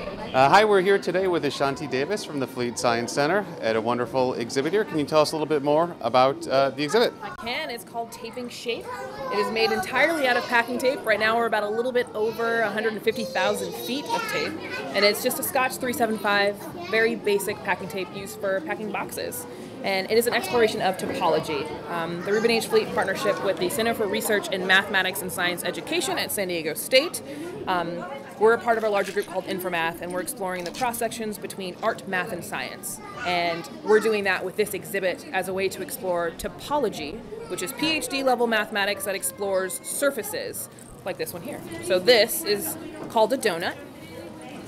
Uh, hi, we're here today with Ashanti Davis from the Fleet Science Center at a wonderful exhibit here. Can you tell us a little bit more about uh, the exhibit? I can. It's called Taping Shape. It is made entirely out of packing tape. Right now we're about a little bit over 150,000 feet of tape, and it's just a Scotch 375, very basic packing tape used for packing boxes and it is an exploration of topology. Um, the Reuben H. Fleet partnership with the Center for Research in Mathematics and Science Education at San Diego State. Um, we're a part of a larger group called Inframath, and we're exploring the cross sections between art, math, and science. And we're doing that with this exhibit as a way to explore topology, which is PhD level mathematics that explores surfaces, like this one here. So this is called a donut.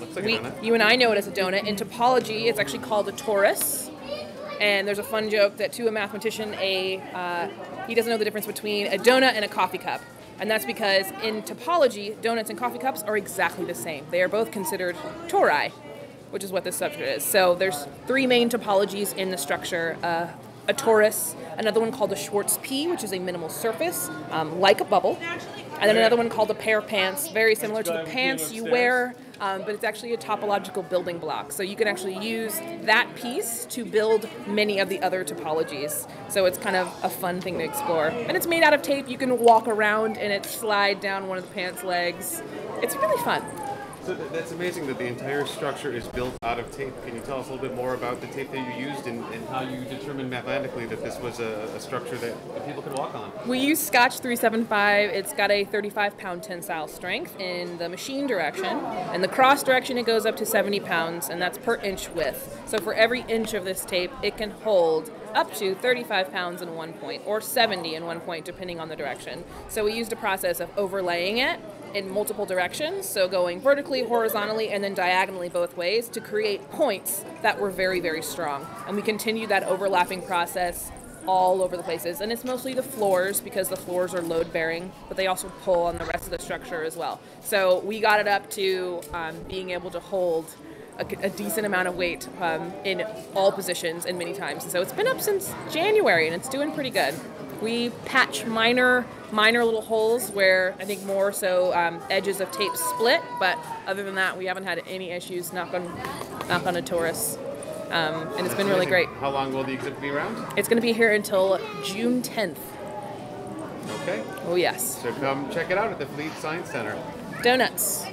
Looks like We, a donut. you and I know it as a donut. In topology, it's actually called a torus. And there's a fun joke that to a mathematician, a uh, he doesn't know the difference between a donut and a coffee cup. And that's because in topology, donuts and coffee cups are exactly the same. They are both considered tori, which is what this subject is. So there's three main topologies in the structure. Uh, a torus, another one called a Schwarz P, which is a minimal surface, um, like a bubble, and then another one called a pair of pants, very similar to the pants you wear, um, but it's actually a topological building block. So you can actually use that piece to build many of the other topologies. So it's kind of a fun thing to explore. And it's made out of tape. You can walk around and it slide down one of the pants legs. It's really fun. So that's amazing that the entire structure is built out of tape. Can you tell us a little bit more about the tape that you used and, and how you determined mathematically that this was a, a structure that people could walk on? We use Scotch 375. It's got a 35 pound tensile strength in the machine direction. and the cross direction, it goes up to 70 pounds, and that's per inch width. So for every inch of this tape, it can hold up to 35 pounds in one point, or 70 in one point, depending on the direction. So we used a process of overlaying it in multiple directions, so going vertically, horizontally, and then diagonally both ways to create points that were very, very strong. And we continued that overlapping process all over the places. And it's mostly the floors because the floors are load bearing, but they also pull on the rest of the structure as well. So we got it up to um, being able to hold a, a decent amount of weight um, in all positions and many times. And so it's been up since January and it's doing pretty good. We patch minor, minor little holes where I think more so um, edges of tape split, but other than that, we haven't had any issues. Knock on, knock on a torus, um, and it's been really great. How long will the exhibit be around? It's going to be here until June 10th. Okay. Oh yes, So come check it out at the Fleet Science Center. donuts.